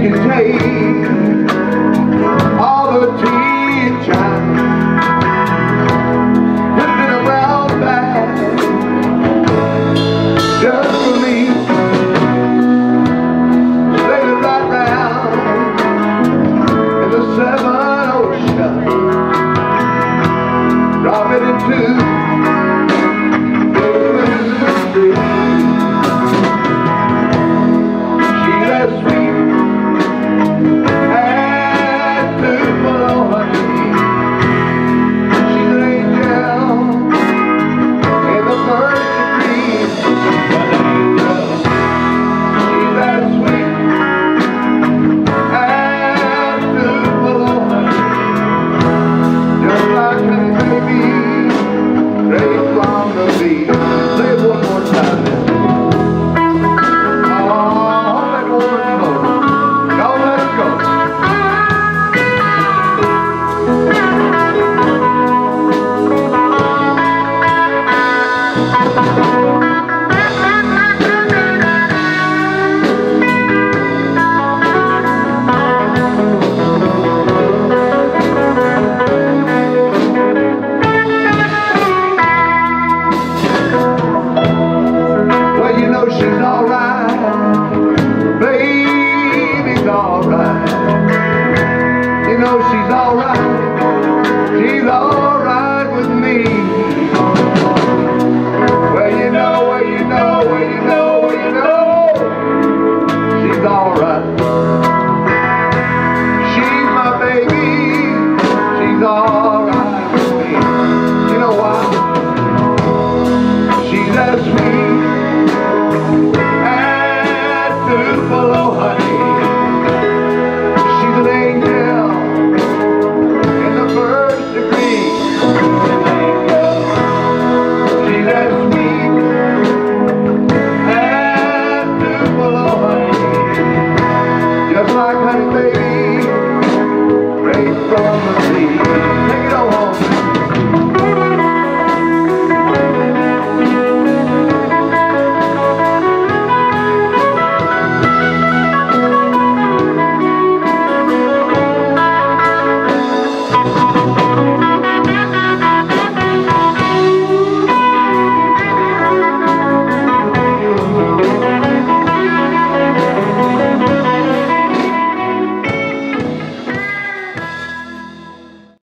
Can take alright.